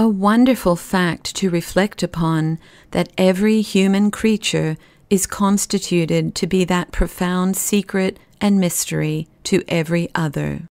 A wonderful fact to reflect upon that every human creature is constituted to be that profound secret and mystery to every other.